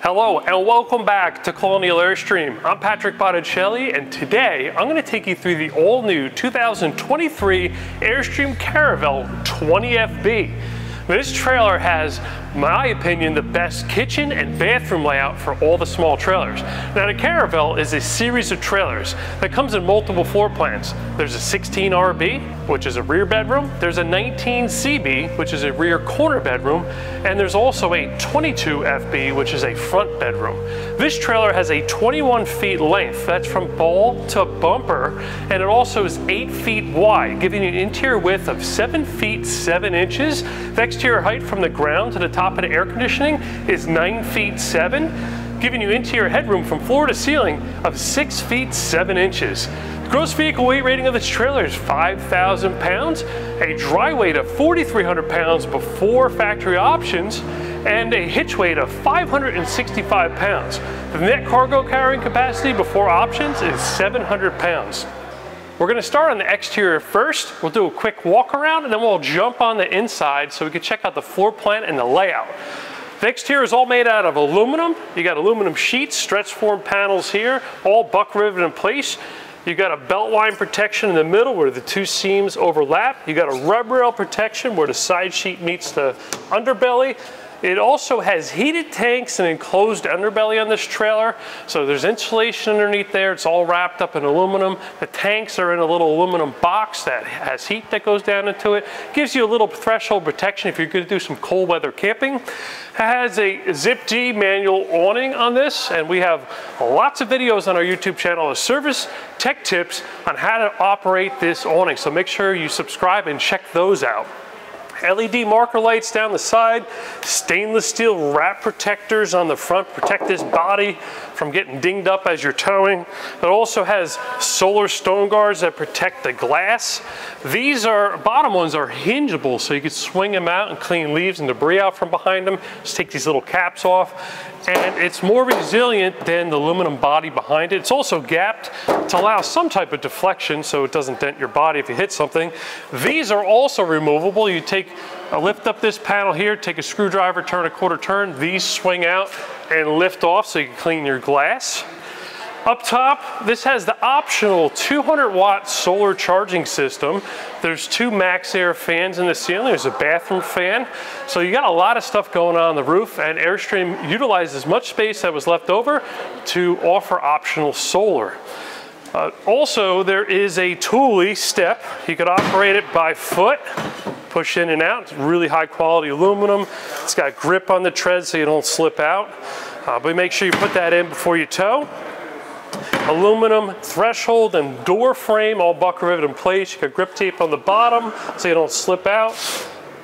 Hello and welcome back to Colonial Airstream. I'm Patrick Botticelli and today I'm going to take you through the all new 2023 Airstream Caravel 20FB. This trailer has my opinion, the best kitchen and bathroom layout for all the small trailers. Now the Caravel is a series of trailers that comes in multiple floor plans. There's a 16 RB, which is a rear bedroom. There's a 19 CB, which is a rear corner bedroom. And there's also a 22 FB, which is a front bedroom. This trailer has a 21 feet length. That's from ball to bumper. And it also is eight feet wide, giving you an interior width of seven feet, seven inches. The exterior height from the ground to the top of the air conditioning is nine feet seven, giving you interior headroom from floor to ceiling of six feet seven inches. Gross vehicle weight rating of this trailer is 5,000 pounds, a dry weight of 4,300 pounds before factory options, and a hitch weight of 565 pounds. The net cargo carrying capacity before options is 700 pounds. We're gonna start on the exterior first. We'll do a quick walk around and then we'll jump on the inside so we can check out the floor plan and the layout. The exterior is all made out of aluminum. You got aluminum sheets, stretch form panels here, all buck riveted in place. You got a belt line protection in the middle where the two seams overlap. You got a rub rail protection where the side sheet meets the underbelly. It also has heated tanks and enclosed underbelly on this trailer. So there's insulation underneath there. It's all wrapped up in aluminum. The tanks are in a little aluminum box that has heat that goes down into it. Gives you a little threshold protection if you're gonna do some cold weather camping. It has a ZipDee manual awning on this, and we have lots of videos on our YouTube channel of service tech tips on how to operate this awning. So make sure you subscribe and check those out. LED marker lights down the side, stainless steel wrap protectors on the front, protect this body from getting dinged up as you're towing. It also has solar stone guards that protect the glass. These are, bottom ones are hingeable, so you can swing them out and clean leaves and debris out from behind them. Just take these little caps off. And it's more resilient than the aluminum body behind it. It's also gapped to allow some type of deflection so it doesn't dent your body if you hit something. These are also removable. You take a lift up this panel here, take a screwdriver, turn a quarter turn. These swing out and lift off so you can clean your glass. Up top, this has the optional 200 watt solar charging system. There's two MaxxAir fans in the ceiling. There's a bathroom fan. So you got a lot of stuff going on on the roof and Airstream utilized as much space that was left over to offer optional solar. Uh, also, there is a Thule step. You could operate it by foot, push in and out. It's really high quality aluminum. It's got grip on the tread so you don't slip out. Uh, but make sure you put that in before you tow. Aluminum threshold and door frame, all buck rivet in place. You got grip tape on the bottom so you don't slip out.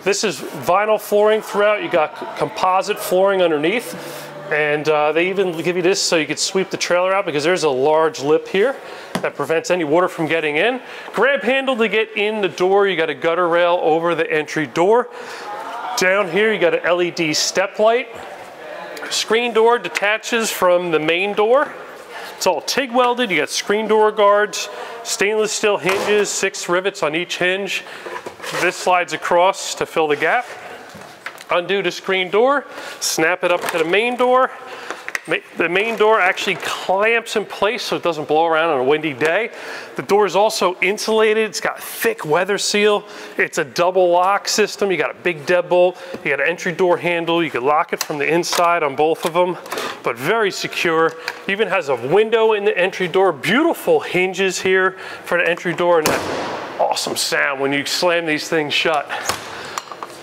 This is vinyl flooring throughout. You got composite flooring underneath. And uh, they even give you this so you could sweep the trailer out because there's a large lip here that prevents any water from getting in. Grab handle to get in the door. You got a gutter rail over the entry door. Down here, you got an LED step light. Screen door detaches from the main door. It's all TIG welded. You got screen door guards, stainless steel hinges, six rivets on each hinge. This slides across to fill the gap. Undo the screen door, snap it up to the main door. The main door actually clamps in place so it doesn't blow around on a windy day. The door is also insulated. It's got thick weather seal. It's a double lock system. You got a big deadbolt. You got an entry door handle. You can lock it from the inside on both of them, but very secure. Even has a window in the entry door. Beautiful hinges here for the entry door and that awesome sound when you slam these things shut.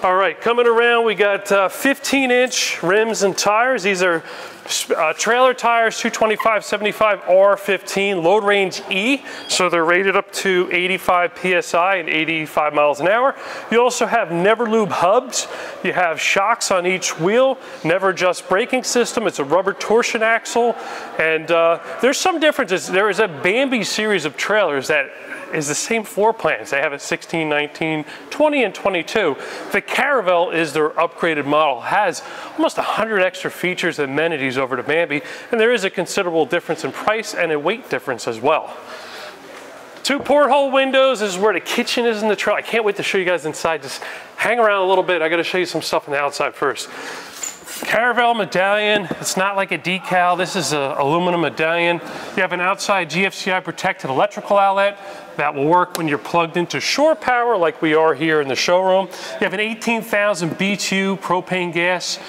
All right, coming around, we got uh, 15 inch rims and tires. These are uh, trailer tires, 225 75 R15, load range E, so they're rated up to 85 PSI and 85 miles an hour. You also have Nev-R-Lube hubs. You have shocks on each wheel, never adjust braking system. It's a rubber torsion axle, and uh, there's some differences. There is a Bambi series of trailers that is the same floor plans. They have a 16, 19, 20, and 22. The Caravel is their upgraded model, has almost 100 extra features and amenities over to Bambi, and there is a considerable difference in price and a weight difference as well. Two porthole windows this is where the kitchen is in the trailer. I can't wait to show you guys inside. Just hang around a little bit. I gotta show you some stuff on the outside first. Caravel medallion, it's not like a decal, this is an aluminum medallion. You have an outside GFCI protected electrical outlet that will work when you're plugged into shore power like we are here in the showroom. You have an 18,000 BTU propane gas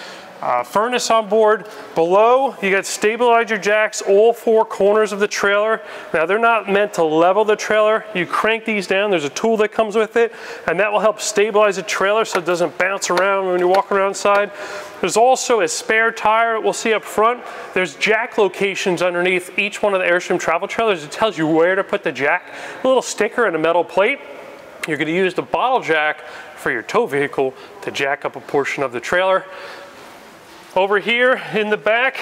uh, furnace on board. Below, you got stabilizer jacks, all four corners of the trailer. Now, they're not meant to level the trailer. You crank these down, there's a tool that comes with it, and that will help stabilize the trailer so it doesn't bounce around when you're walking around inside. There's also a spare tire we'll see up front. There's jack locations underneath each one of the Airstream travel trailers. It tells you where to put the jack. A little sticker and a metal plate. You're gonna use the bottle jack for your tow vehicle to jack up a portion of the trailer. Over here in the back,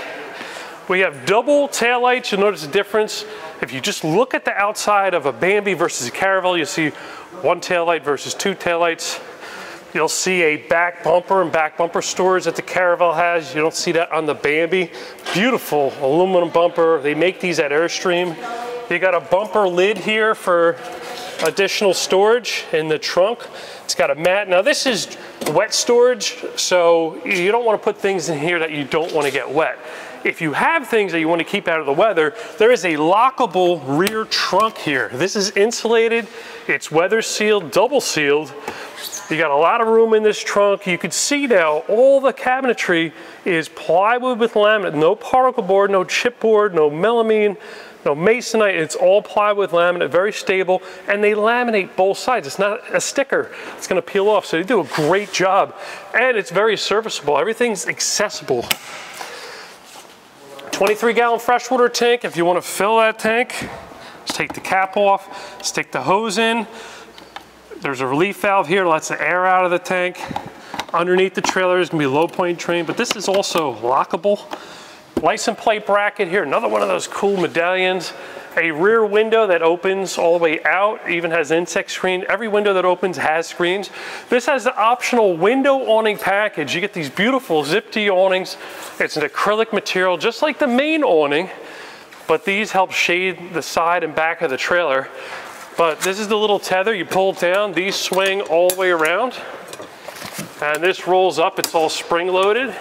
we have double tail lights. You'll notice the difference. If you just look at the outside of a Bambi versus a Caravel, you'll see one tail light versus two tail lights. You'll see a back bumper and back bumper storage that the Caravel has. You don't see that on the Bambi. Beautiful aluminum bumper. They make these at Airstream. You got a bumper lid here for additional storage in the trunk. It's got a mat. Now this is wet storage, so you don't want to put things in here that you don't want to get wet. If you have things that you want to keep out of the weather, there is a lockable rear trunk here. This is insulated, it's weather sealed, double sealed. You got a lot of room in this trunk. You can see now all the cabinetry is plywood with laminate, no particle board, no chipboard, no melamine, no masonite, it's all plywood laminate, very stable, and they laminate both sides. It's not a sticker, it's gonna peel off, so they do a great job. And it's very serviceable, everything's accessible. 23 gallon freshwater tank, if you wanna fill that tank, just take the cap off, stick the hose in. There's a relief valve here lets the air out of the tank. Underneath the trailer is gonna be low point train, but this is also lockable. License plate bracket here, another one of those cool medallions. A rear window that opens all the way out, even has insect screen. Every window that opens has screens. This has the optional window awning package. You get these beautiful ZipDee awnings. It's an acrylic material, just like the main awning, but these help shade the side and back of the trailer. But this is the little tether, you pull down, these swing all the way around. And this rolls up, it's all spring loaded.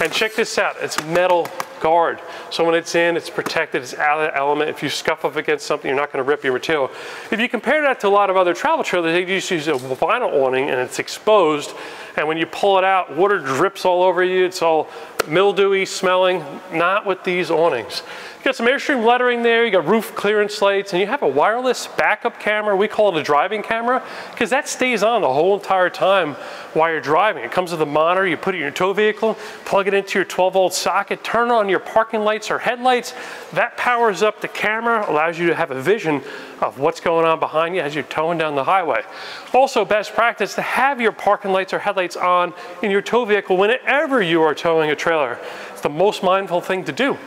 And check this out, it's metal guard. So when it's in, it's protected, it's out of the element. If you scuff up against something, you're not gonna rip your material. If you compare that to a lot of other travel trailers, they just use a vinyl awning and it's exposed. And when you pull it out, water drips all over you. It's all mildewy smelling, not with these awnings. Got some Airstream lettering there, you got roof clearance lights, and you have a wireless backup camera. We call it a driving camera, because that stays on the whole entire time while you're driving. It comes with a monitor, you put it in your tow vehicle, plug it into your 12 volt socket, turn on your parking lights or headlights. That powers up the camera, allows you to have a vision of what's going on behind you as you're towing down the highway. Also best practice to have your parking lights or headlights on in your tow vehicle whenever you are towing a trailer. It's the most mindful thing to do.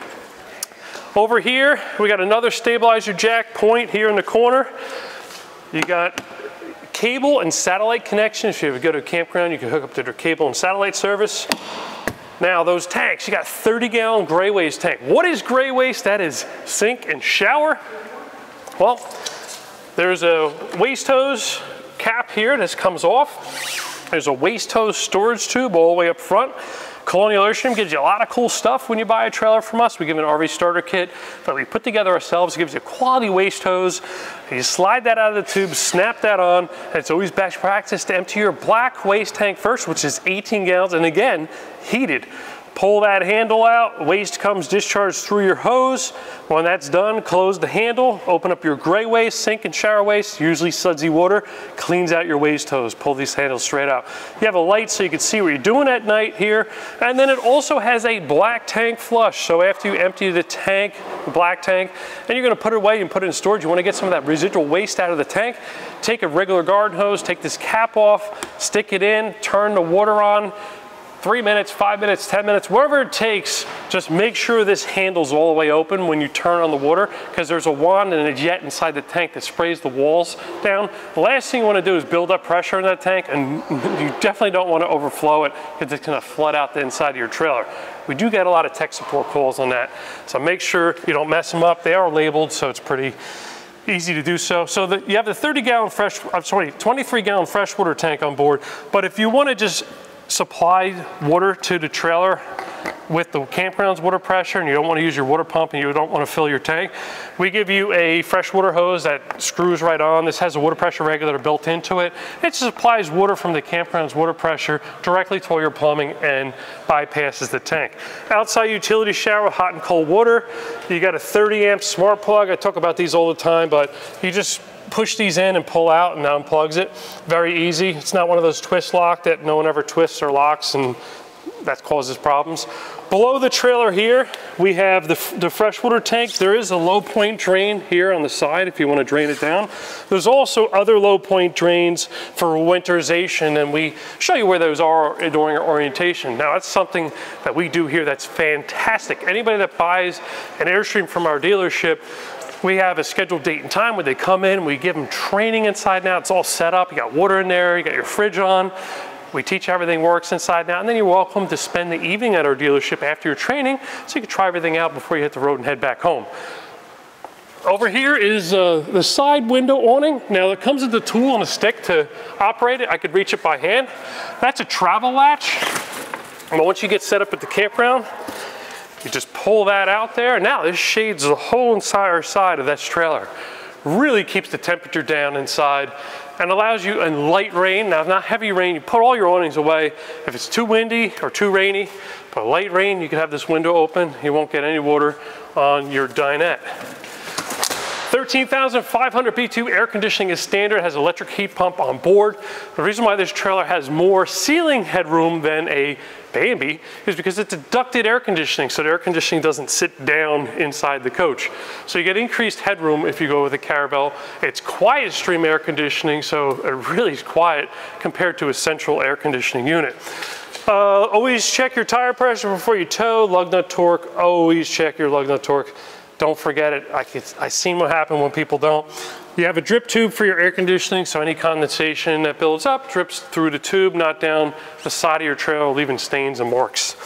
Over here, we got another stabilizer jack point here in the corner. You got cable and satellite connection. If you ever go to a campground, you can hook up to their cable and satellite service. Now those tanks, you got 30 gallon gray waste tank. What is gray waste? That is sink and shower. Well, there's a waste hose cap here. This comes off. There's a waste hose storage tube all the way up front. Colonial Airstream gives you a lot of cool stuff when you buy a trailer from us. We give an RV starter kit that we put together ourselves. It gives you a quality waste hose. You slide that out of the tube, snap that on, it's always best practice to empty your black waste tank first, which is 18 gallons, and again, heated. Pull that handle out, waste comes discharged through your hose. When that's done, close the handle, open up your gray waste, sink and shower waste, usually sudsy water, cleans out your waste hose. Pull these handles straight out. You have a light so you can see what you're doing at night here. And then it also has a black tank flush. So after you empty the tank, the black tank, and you're gonna put it away and put it in storage, you wanna get some of that residual waste out of the tank, take a regular garden hose, take this cap off, stick it in, turn the water on, three minutes, five minutes, 10 minutes, whatever it takes, just make sure this handle's all the way open when you turn on the water because there's a wand and a jet inside the tank that sprays the walls down. The last thing you wanna do is build up pressure in that tank and you definitely don't wanna overflow it because it's gonna flood out the inside of your trailer. We do get a lot of tech support calls on that. So make sure you don't mess them up. They are labeled, so it's pretty easy to do so. So the, you have the 30 gallon fresh, I'm sorry, 23 gallon freshwater tank on board, but if you wanna just supply water to the trailer with the campground's water pressure and you don't want to use your water pump and you don't want to fill your tank, we give you a freshwater hose that screws right on. This has a water pressure regulator built into it. It supplies water from the campground's water pressure directly to your plumbing and bypasses the tank. Outside utility shower, hot and cold water. You got a 30 amp smart plug. I talk about these all the time, but you just push these in and pull out and unplugs it. Very easy. It's not one of those twist lock that no one ever twists or locks and that causes problems. Below the trailer here, we have the, the freshwater tank. There is a low point drain here on the side if you want to drain it down. There's also other low point drains for winterization, and we show you where those are during our orientation. Now, that's something that we do here that's fantastic. Anybody that buys an Airstream from our dealership we have a scheduled date and time where they come in, we give them training inside now. It's all set up. You got water in there, you got your fridge on. We teach everything works inside now, and then you're welcome to spend the evening at our dealership after your training so you can try everything out before you hit the road and head back home. Over here is uh, the side window awning. Now it comes with a tool and a stick to operate it. I could reach it by hand. That's a travel latch. But once you get set up at the campground, you just pull that out there. And now this shades the whole entire side of this trailer. Really keeps the temperature down inside and allows you in light rain, now not heavy rain, you put all your awnings away. If it's too windy or too rainy, but light rain, you can have this window open. You won't get any water on your dinette. 13,500 BTU air conditioning is standard, has electric heat pump on board. The reason why this trailer has more ceiling headroom than a Bambi is because it's a ducted air conditioning, so the air conditioning doesn't sit down inside the coach. So you get increased headroom if you go with a Caravel. It's quiet stream air conditioning, so it really is quiet compared to a central air conditioning unit. Uh, always check your tire pressure before you tow, lug nut torque, always check your lug nut torque. Don't forget it. I can, I've seen what happens when people don't. You have a drip tube for your air conditioning, so any condensation that builds up drips through the tube, not down the side of your trailer, leaving stains and marks.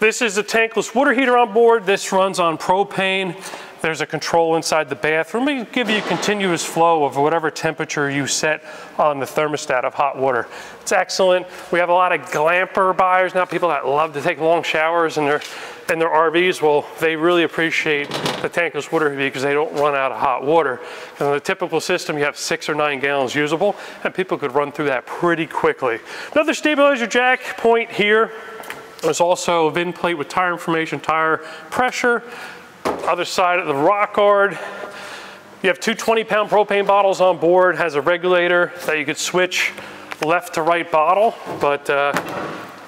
This is a tankless water heater on board. This runs on propane. There's a control inside the bathroom. We give you continuous flow of whatever temperature you set on the thermostat of hot water. It's excellent. We have a lot of glamper buyers now, people that love to take long showers in their, in their RVs. Well, they really appreciate the tankless water heater because they don't run out of hot water. In the typical system, you have six or nine gallons usable, and people could run through that pretty quickly. Another stabilizer jack point here. There's also a VIN plate with tire information, tire pressure, other side of the rock guard. You have two 20 pound propane bottles on board, has a regulator that you could switch left to right bottle, but uh,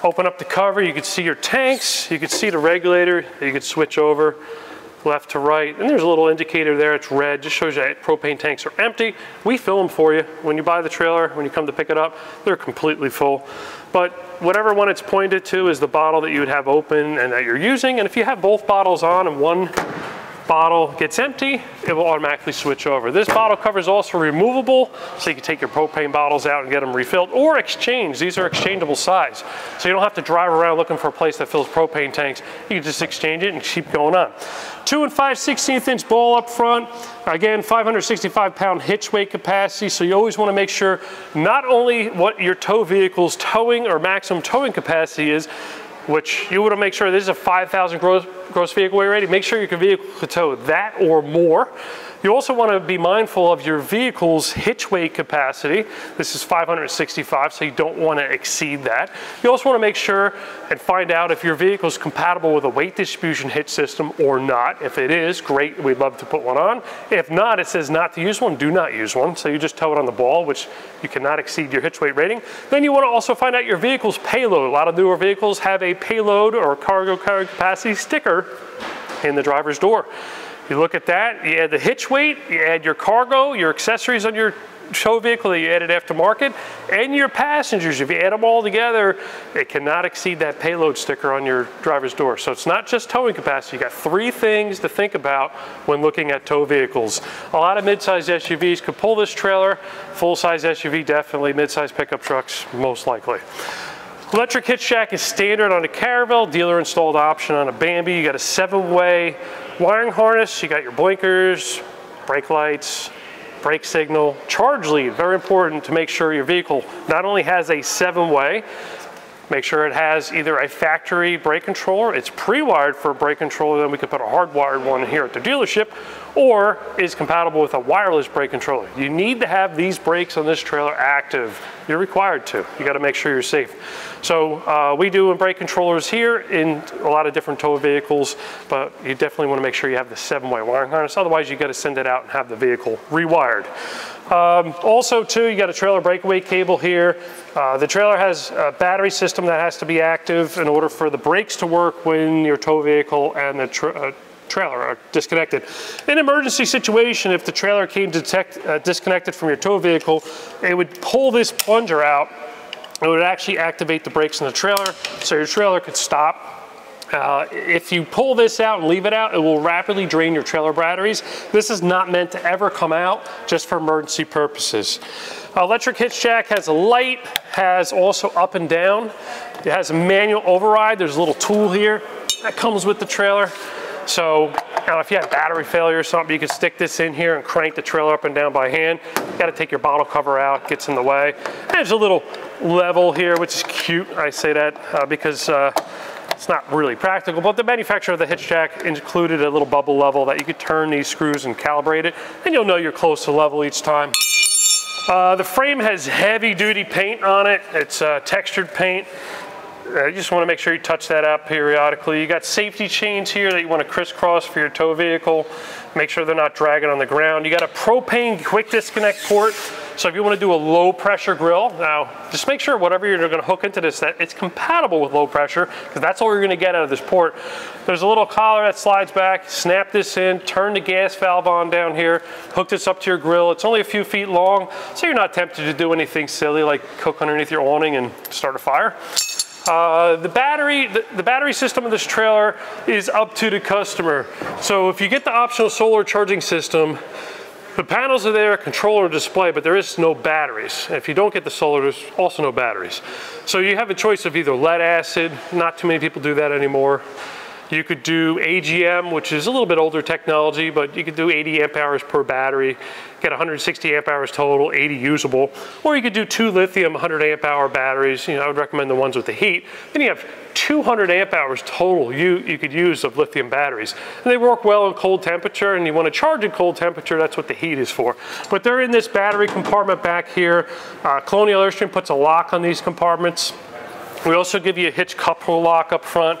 open up the cover, you could see your tanks, you could see the regulator you could switch over left to right. And there's a little indicator there, it's red, just shows you that propane tanks are empty. We fill them for you. When you buy the trailer, when you come to pick it up, they're completely full. But whatever one it's pointed to is the bottle that you would have open and that you're using. And if you have both bottles on and one bottle gets empty, it will automatically switch over. This bottle cover is also removable, so you can take your propane bottles out and get them refilled, or exchange. These are exchangeable size. So you don't have to drive around looking for a place that fills propane tanks. You can just exchange it and keep going on. Two and 5 16th inch ball up front. Again, 565 pound hitch weight capacity, so you always wanna make sure not only what your tow vehicle's towing or maximum towing capacity is, which you want to make sure this is a 5,000 gross, gross vehicle weight rating. Make sure your vehicle can tow that or more. You also want to be mindful of your vehicle's hitch weight capacity. This is 565, so you don't want to exceed that. You also want to make sure and find out if your vehicle is compatible with a weight distribution hitch system or not. If it is, great, we'd love to put one on. If not, it says not to use one, do not use one. So you just tow it on the ball, which you cannot exceed your hitch weight rating. Then you want to also find out your vehicle's payload. A lot of newer vehicles have a payload or cargo carrying capacity sticker in the driver's door. You look at that, you add the hitch weight, you add your cargo, your accessories on your show vehicle that you added aftermarket, and your passengers. If you add them all together, it cannot exceed that payload sticker on your driver's door. So it's not just towing capacity. You got three things to think about when looking at tow vehicles. A lot of midsize SUVs could pull this trailer. Full-size SUV definitely. Midsize pickup trucks most likely. Electric hitch jack is standard on a Caravel, dealer installed option on a Bambi. You got a seven-way wiring harness, you got your blinkers, brake lights, brake signal, charge lead, very important to make sure your vehicle not only has a seven-way, Make sure it has either a factory brake controller, it's pre-wired for a brake controller, then we could put a hardwired one here at the dealership, or is compatible with a wireless brake controller. You need to have these brakes on this trailer active. You're required to. You gotta make sure you're safe. So uh, we do brake controllers here in a lot of different tow vehicles, but you definitely wanna make sure you have the seven-way wiring harness. Otherwise, you gotta send it out and have the vehicle rewired. Um, also too, you got a trailer breakaway cable here. Uh, the trailer has a battery system that has to be active in order for the brakes to work when your tow vehicle and the tra uh, trailer are disconnected. In an emergency situation, if the trailer came detect, uh, disconnected from your tow vehicle, it would pull this plunger out. It would actually activate the brakes in the trailer, so your trailer could stop uh, if you pull this out and leave it out, it will rapidly drain your trailer batteries. This is not meant to ever come out, just for emergency purposes. Electric hitch jack has a light, has also up and down. It has a manual override. There's a little tool here that comes with the trailer. So now if you have battery failure or something, you can stick this in here and crank the trailer up and down by hand. You gotta take your bottle cover out, gets in the way. There's a little level here, which is cute. I say that uh, because uh, it's not really practical, but the manufacturer of the hitch jack included a little bubble level that you could turn these screws and calibrate it, and you'll know you're close to level each time. Uh, the frame has heavy duty paint on it. It's uh, textured paint. You just want to make sure you touch that up periodically. You got safety chains here that you want to crisscross for your tow vehicle. Make sure they're not dragging on the ground. You got a propane quick disconnect port so if you want to do a low pressure grill, now just make sure whatever you're going to hook into this that it's compatible with low pressure because that's all you're going to get out of this port. There's a little collar that slides back, snap this in, turn the gas valve on down here, hook this up to your grill. It's only a few feet long, so you're not tempted to do anything silly like cook underneath your awning and start a fire. Uh, the battery, the, the, battery system of this trailer is up to the customer. So if you get the optional solar charging system, the panels are there, controller display, but there is no batteries. If you don't get the solar, there's also no batteries. So you have a choice of either lead acid, not too many people do that anymore, you could do AGM, which is a little bit older technology, but you could do 80 amp hours per battery, get 160 amp hours total, 80 usable. Or you could do two lithium 100 amp hour batteries. You know, I would recommend the ones with the heat. Then you have 200 amp hours total you, you could use of lithium batteries. And they work well in cold temperature, and you want to charge in cold temperature, that's what the heat is for. But they're in this battery compartment back here. Uh, Colonial Airstream puts a lock on these compartments. We also give you a hitch cup lock up front.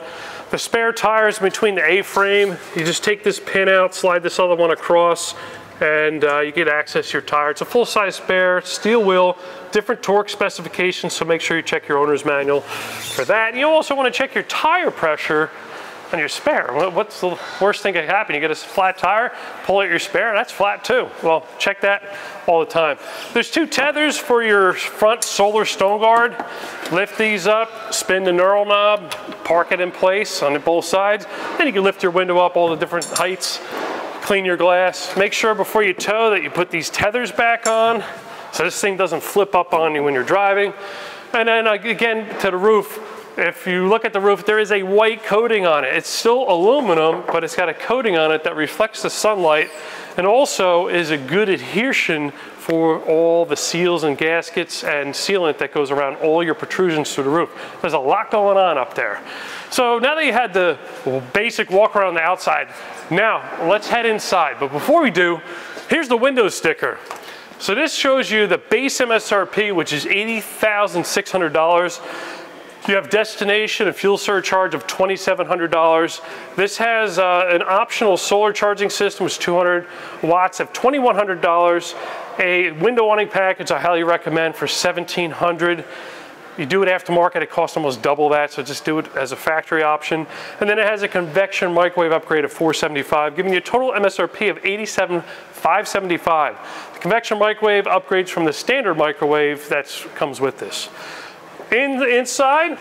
The spare tires between the A-frame, you just take this pin out, slide this other one across, and uh, you get access to your tire. It's a full-size spare, steel wheel, different torque specifications, so make sure you check your owner's manual for that. You also want to check your tire pressure on your spare. What's the worst thing that can happen? You get a flat tire, pull out your spare, that's flat too. Well, check that all the time. There's two tethers for your front solar stone guard. Lift these up, spin the knurl knob, park it in place on both sides. Then you can lift your window up all the different heights, clean your glass. Make sure before you tow that you put these tethers back on so this thing doesn't flip up on you when you're driving. And then uh, again to the roof, if you look at the roof, there is a white coating on it. It's still aluminum, but it's got a coating on it that reflects the sunlight and also is a good adhesion for all the seals and gaskets and sealant that goes around all your protrusions through the roof. There's a lot going on up there. So now that you had the basic walk around the outside, now let's head inside. But before we do, here's the window sticker. So this shows you the base MSRP, which is $80,600. You have destination, a fuel surcharge of $2,700. This has uh, an optional solar charging system, which is 200 watts of $2,100. A window awning package I highly recommend for 1700 dollars you do it aftermarket, it costs almost double that, so just do it as a factory option. And then it has a convection microwave upgrade of 475, giving you a total MSRP of 87,575. The convection microwave upgrades from the standard microwave that comes with this. In the inside,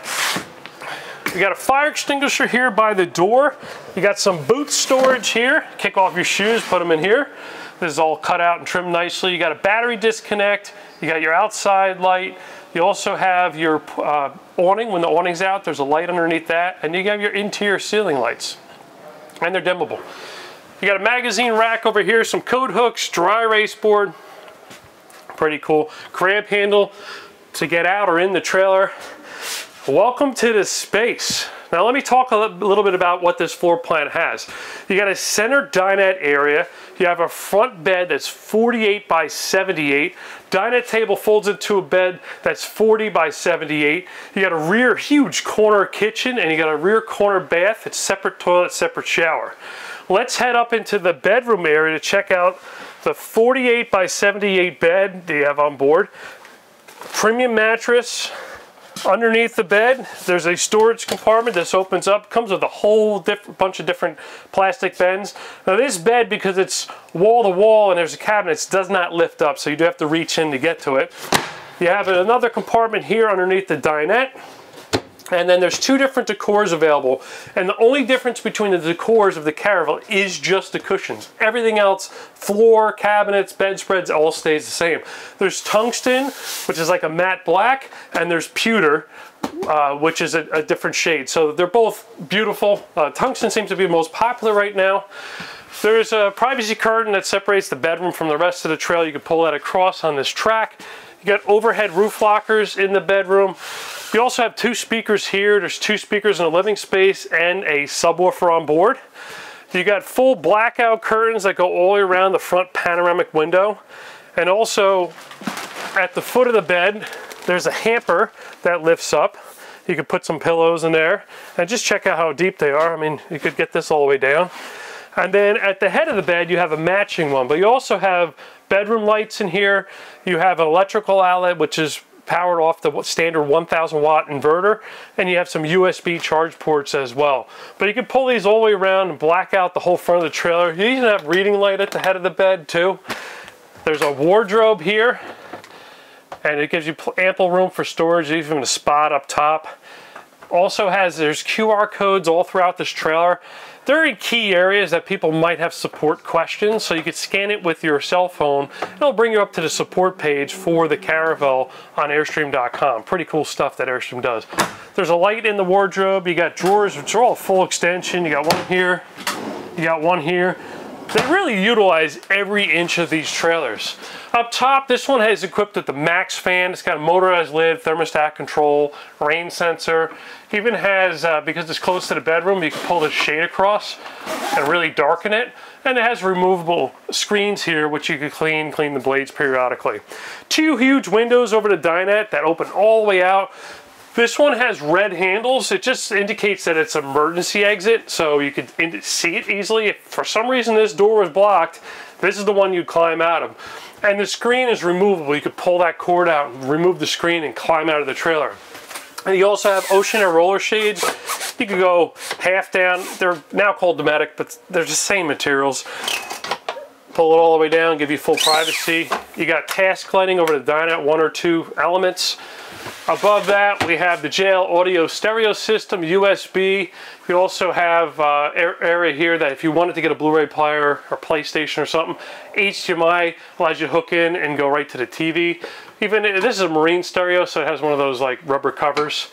you got a fire extinguisher here by the door. You got some boot storage here. Kick off your shoes, put them in here. This is all cut out and trimmed nicely. You got a battery disconnect. You got your outside light. You also have your uh, awning. When the awning's out, there's a light underneath that. And you have your interior ceiling lights. And they're dimmable. You got a magazine rack over here, some code hooks, dry erase board. Pretty cool. Cramp handle to get out or in the trailer. Welcome to the space. Now let me talk a little bit about what this floor plan has. You got a center dinette area. You have a front bed that's 48 by 78. Dinette table folds into a bed that's 40 by 78. You got a rear huge corner kitchen and you got a rear corner bath. It's separate toilet, separate shower. Let's head up into the bedroom area to check out the 48 by 78 bed you have on board. Premium mattress, Underneath the bed, there's a storage compartment. This opens up, comes with a whole bunch of different plastic bends. Now this bed, because it's wall to wall and there's a cabinet, does not lift up, so you do have to reach in to get to it. You have another compartment here underneath the dinette. And then there's two different decors available. And the only difference between the decors of the Caravel is just the cushions. Everything else, floor, cabinets, bedspreads, all stays the same. There's tungsten, which is like a matte black, and there's pewter, uh, which is a, a, different shade. So they're both beautiful. Uh, tungsten seems to be the most popular right now. There's a privacy curtain that separates the bedroom from the rest of the trail. You can pull that across on this track. You got overhead roof lockers in the bedroom. You also have two speakers here. There's two speakers in the living space and a subwoofer on board. You got full blackout curtains that go all the way around the front panoramic window. And also at the foot of the bed, there's a hamper that lifts up. You could put some pillows in there and just check out how deep they are. I mean, you could get this all the way down. And then at the head of the bed, you have a matching one, but you also have bedroom lights in here. You have an electrical outlet, which is powered off the standard 1000 watt inverter and you have some USB charge ports as well. But you can pull these all the way around and black out the whole front of the trailer. You even have reading light at the head of the bed too. There's a wardrobe here and it gives you ample room for storage, even a spot up top. Also has, there's QR codes all throughout this trailer. There are key areas that people might have support questions, so you could scan it with your cell phone, and it'll bring you up to the support page for the Caravel on Airstream.com. Pretty cool stuff that Airstream does. There's a light in the wardrobe, you got drawers, which are all full extension, you got one here, you got one here. They really utilize every inch of these trailers. Up top, this one is equipped with the Max fan. It's got a motorized lid, thermostat control, rain sensor. Even has, uh, because it's close to the bedroom, you can pull the shade across and really darken it. And it has removable screens here, which you can clean, clean the blades periodically. Two huge windows over the dinette that open all the way out. This one has red handles. It just indicates that it's emergency exit, so you could see it easily. If for some reason this door was blocked, this is the one you'd climb out of. And the screen is removable. You could pull that cord out, remove the screen, and climb out of the trailer. And you also have Oceanair roller shades. You could go half down. They're now called Dometic, but they're the same materials. Pull it all the way down, give you full privacy. You got task lighting over the dinette, one or two elements. Above that, we have the JL audio stereo system, USB. We also have uh, area here that if you wanted to get a Blu-ray player or PlayStation or something, HDMI allows you to hook in and go right to the TV. Even this is a marine stereo, so it has one of those like rubber covers.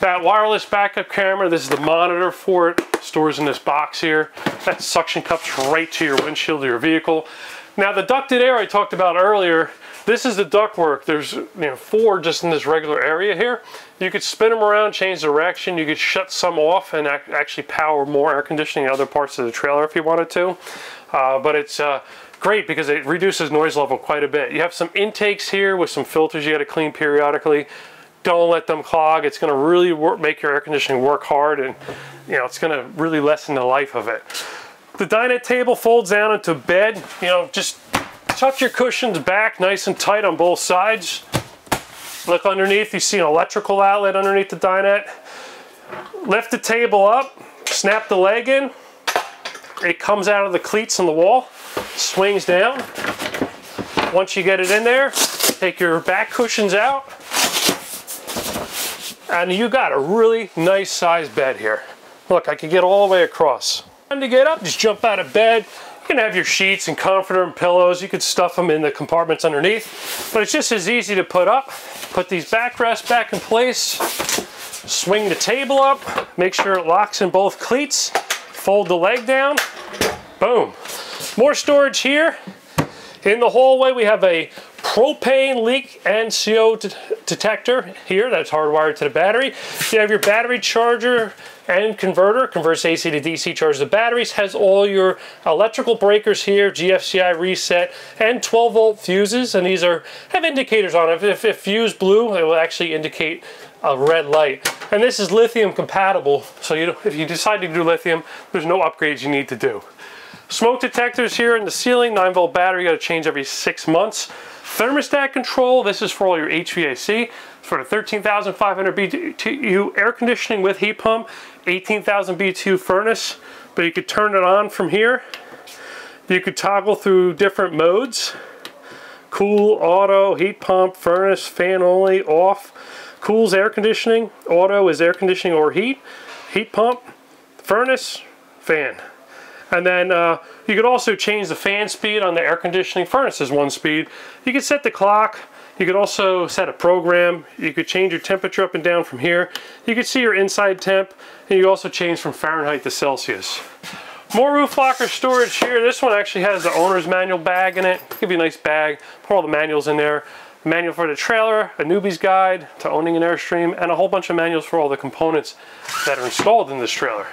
That wireless backup camera, this is the monitor for it, stores in this box here. That suction cups right to your windshield of your vehicle. Now the ducted air I talked about earlier, this is the ductwork. There's you know four just in this regular area here. You could spin them around, change direction. You could shut some off and ac actually power more air conditioning in other parts of the trailer if you wanted to. Uh, but it's uh, great because it reduces noise level quite a bit. You have some intakes here with some filters you got to clean periodically. Don't let them clog. It's going to really work, make your air conditioning work hard and you know it's going to really lessen the life of it. The dinette table folds down into bed. You know, just Tuck your cushions back nice and tight on both sides. Look underneath, you see an electrical outlet underneath the dinette. Lift the table up, snap the leg in. It comes out of the cleats in the wall, swings down. Once you get it in there, take your back cushions out. And you got a really nice size bed here. Look, I can get all the way across. Time to get up, just jump out of bed, you can have your sheets and comforter and pillows. You could stuff them in the compartments underneath, but it's just as easy to put up. Put these backrests back in place, swing the table up, make sure it locks in both cleats, fold the leg down, boom. More storage here. In the hallway, we have a propane leak and CO detector here that's hardwired to the battery. You have your battery charger and converter, converts AC to DC, charges the batteries, has all your electrical breakers here, GFCI reset, and 12 volt fuses, and these are have indicators on it. If, if fuse blew, it will actually indicate a red light. And this is lithium compatible, so you, if you decide to do lithium, there's no upgrades you need to do. Smoke detectors here in the ceiling, 9 volt battery, you gotta change every six months. Thermostat control, this is for all your HVAC. For the 13,500 BTU air conditioning with heat pump, 18,000 BTU furnace, but you could turn it on from here. You could toggle through different modes. Cool, auto, heat pump, furnace, fan only, off. Cool's air conditioning, auto is air conditioning or heat. Heat pump, furnace, fan. And then uh, you could also change the fan speed on the air conditioning. Furnace is one speed. You could set the clock. You could also set a program. You could change your temperature up and down from here. You could see your inside temp. And you also change from Fahrenheit to Celsius. More roof locker storage here. This one actually has the owner's manual bag in it. Give you a nice bag. Put all the manuals in there. Manual for the trailer, a newbie's guide to owning an Airstream, and a whole bunch of manuals for all the components that are installed in this trailer.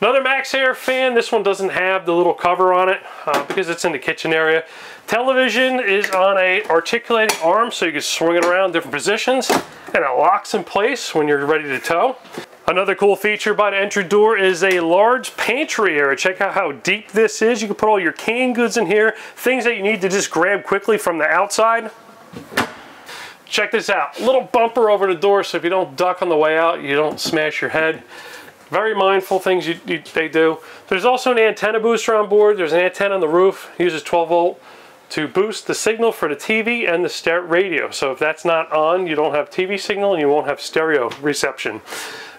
Another MaxxAir fan. This one doesn't have the little cover on it uh, because it's in the kitchen area. Television is on a articulating arm so you can swing it around different positions and it locks in place when you're ready to tow. Another cool feature by the entry door is a large pantry area. Check out how deep this is. You can put all your canned goods in here, things that you need to just grab quickly from the outside. Check this out, little bumper over the door so if you don't duck on the way out, you don't smash your head. Very mindful things you, you, they do. There's also an antenna booster on board. There's an antenna on the roof. Uses 12 volt to boost the signal for the TV and the stereo radio. So if that's not on, you don't have TV signal and you won't have stereo reception.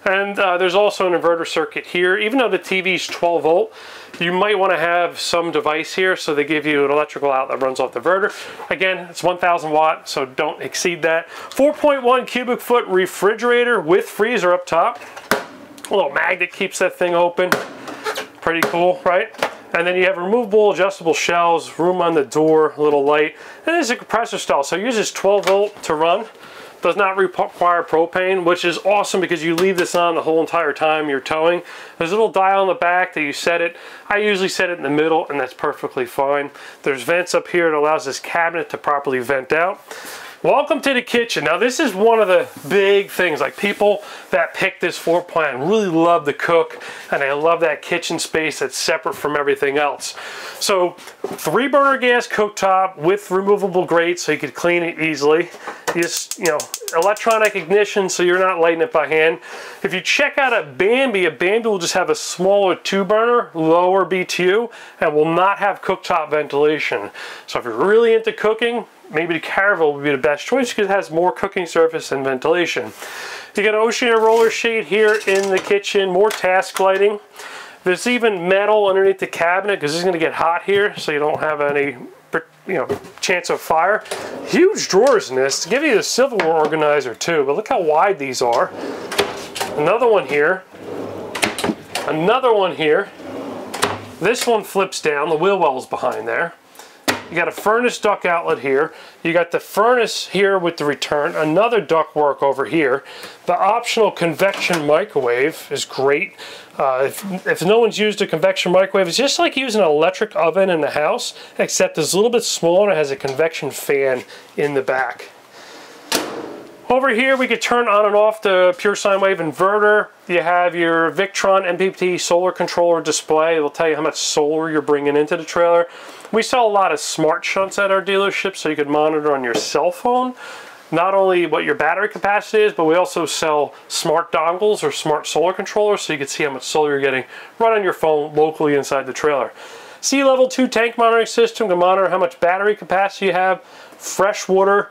And uh, there's also an inverter circuit here. Even though the TV is 12 volt, you might want to have some device here so they give you an electrical outlet that runs off the inverter. Again, it's 1000 watt, so don't exceed that. 4.1 cubic foot refrigerator with freezer up top. A little magnet keeps that thing open. Pretty cool, right? And then you have removable adjustable shelves, room on the door, a little light. And this is a compressor style, so it uses 12 volt to run. Does not require propane, which is awesome because you leave this on the whole entire time you're towing. There's a little dial on the back that you set it. I usually set it in the middle and that's perfectly fine. There's vents up here that allows this cabinet to properly vent out. Welcome to the kitchen. Now this is one of the big things, like people that pick this floor plan really love to cook and they love that kitchen space that's separate from everything else. So three burner gas cooktop with removable grate so you could clean it easily. Just, you know, electronic ignition so you're not lighting it by hand. If you check out a Bambi, a Bambi will just have a smaller two burner, lower BTU, and will not have cooktop ventilation. So if you're really into cooking, maybe the Caravel would be the best choice because it has more cooking surface and ventilation. You got an Oceanair roller shade here in the kitchen, more task lighting. There's even metal underneath the cabinet because it's going to get hot here so you don't have any you know, chance of fire. Huge drawers in this. To give you a silverware organizer too, but look how wide these are. Another one here. Another one here. This one flips down. The wheel well is behind there. You got a furnace duct outlet here. You got the furnace here with the return, another duct work over here. The optional convection microwave is great. Uh, if, if no one's used a convection microwave, it's just like using an electric oven in the house, except it's a little bit smaller and it has a convection fan in the back. Over here we could turn on and off the pure sine wave inverter. You have your Victron MPPT solar controller display. It'll tell you how much solar you're bringing into the trailer. We sell a lot of smart shunts at our dealership so you can monitor on your cell phone not only what your battery capacity is, but we also sell smart dongles or smart solar controllers so you can see how much solar you're getting right on your phone locally inside the trailer. SeeLevel 2 tank monitoring system can monitor how much battery capacity you have. Fresh water,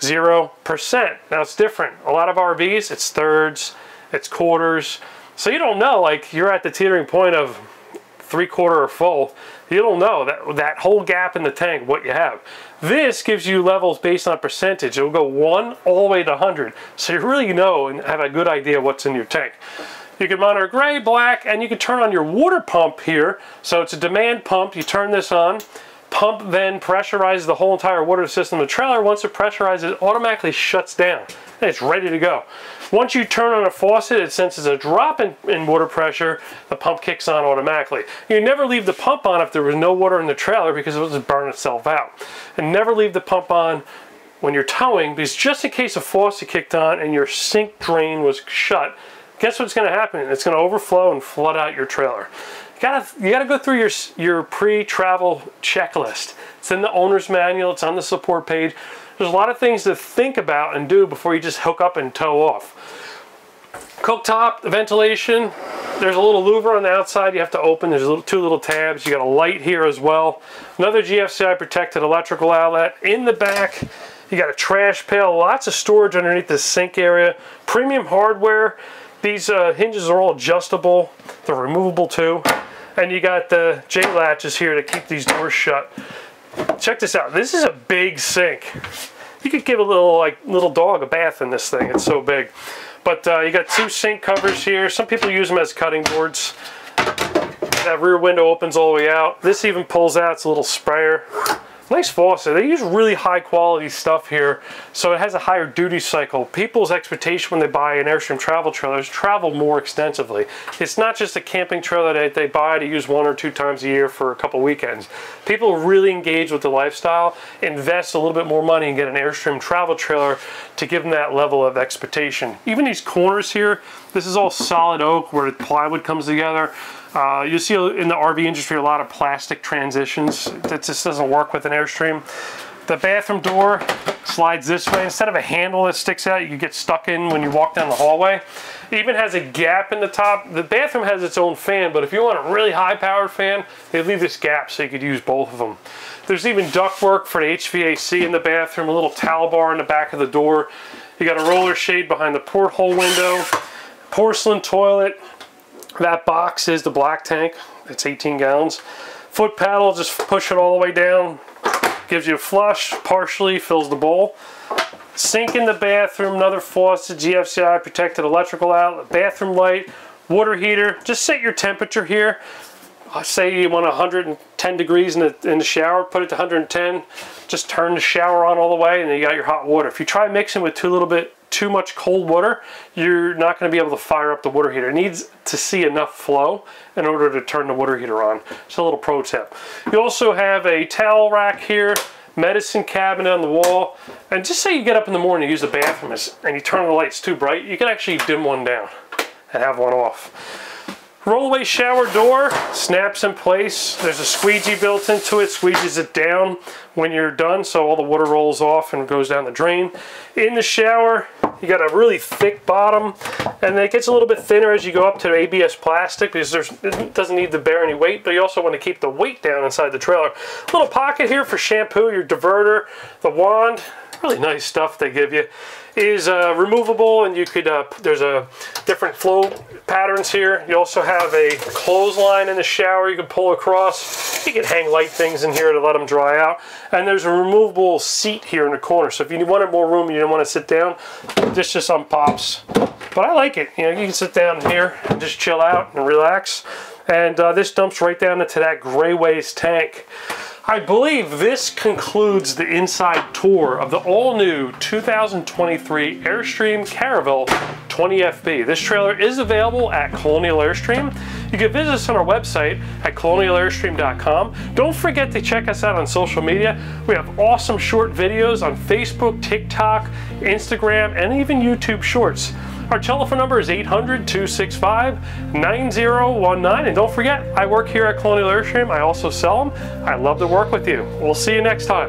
0%. Now it's different. A lot of RVs, it's thirds, it's quarters. So you don't know, like you're at the teetering point of three quarter or full. You don't know that, that whole gap in the tank, what you have. This gives you levels based on percentage. It'll go 1 all the way to 100. So you really know and have a good idea what's in your tank. You can monitor gray, black, and you can turn on your water pump here. So it's a demand pump. You turn this on Pump then pressurizes the whole entire water system the trailer. Once it pressurizes, it automatically shuts down and it's ready to go. Once you turn on a faucet, it senses a drop in, in water pressure, the pump kicks on automatically. You never leave the pump on if there was no water in the trailer because it will just burn itself out. And never leave the pump on when you're towing because just in case a faucet kicked on and your sink drain was shut, guess what's going to happen? It's going to overflow and flood out your trailer. You gotta, you gotta go through your, your pre-travel checklist. It's in the owner's manual, it's on the support page. There's a lot of things to think about and do before you just hook up and tow off. Cooktop, ventilation, there's a little louver on the outside you have to open. There's little, two little tabs. You got a light here as well. Another GFCI protected electrical outlet. In the back, you got a trash pail, lots of storage underneath the sink area. Premium hardware. These uh, hinges are all adjustable. They're removable too. And you got the J-latches here to keep these doors shut. Check this out. This is a big sink. You could give a little like little dog a bath in this thing. It's so big. But uh, you got two sink covers here. Some people use them as cutting boards. That rear window opens all the way out. This even pulls out. It's a little sprayer. Nice faucet. They use really high quality stuff here, so it has a higher duty cycle. People's expectation when they buy an Airstream travel trailer is travel more extensively. It's not just a camping trailer that they buy to use one or two times a year for a couple weekends. People really engage with the lifestyle, invest a little bit more money and get an Airstream travel trailer to give them that level of expectation. Even these corners here, this is all solid oak where the plywood comes together. Uh, you see in the RV industry a lot of plastic transitions. That just doesn't work with an Airstream. The bathroom door slides this way. Instead of a handle that sticks out, you get stuck in when you walk down the hallway. It even has a gap in the top. The bathroom has its own fan, but if you want a really high-powered fan, they leave this gap so you could use both of them. There's even ductwork for the HVAC in the bathroom, a little towel bar in the back of the door. You got a roller shade behind the porthole window, porcelain toilet, that box is the black tank. It's 18 gallons. Foot paddle, just push it all the way down. Gives you a flush, partially fills the bowl. Sink in the bathroom, another faucet, GFCI protected electrical outlet, bathroom light, water heater. Just set your temperature here. Uh, say you want 110 degrees in the, in the shower, put it to 110. Just turn the shower on all the way and you got your hot water. If you try mixing with too little bit too much cold water, you're not going to be able to fire up the water heater. It needs to see enough flow in order to turn the water heater on. It's a little pro tip. You also have a towel rack here, medicine cabinet on the wall, and just say you get up in the morning to use the bathroom and you turn the lights too bright, you can actually dim one down and have one off. Rollaway shower door snaps in place. There's a squeegee built into it, squeegees it down when you're done so all the water rolls off and goes down the drain. In the shower, you got a really thick bottom and it gets a little bit thinner as you go up to ABS plastic because it doesn't need to bear any weight, but you also want to keep the weight down inside the trailer. Little pocket here for shampoo, your diverter, the wand, really nice stuff they give you is uh, removable and you could, uh, there's a different flow patterns here. You also have a clothesline in the shower you can pull across. You can hang light things in here to let them dry out. And there's a removable seat here in the corner. So if you wanted more room and you don't want to sit down, this just unpops. But I like it. You know, you can sit down here and just chill out and relax. And uh, this dumps right down into that gray waste tank. I believe this concludes the inside tour of the all-new 2023 Airstream Caravel 20FB. This trailer is available at Colonial Airstream. You can visit us on our website at colonialairstream.com. Don't forget to check us out on social media. We have awesome short videos on Facebook, TikTok, Instagram, and even YouTube Shorts. Our telephone number is 800-265-9019. And don't forget, I work here at Colonial Airstream. I also sell them. I love to work with you. We'll see you next time.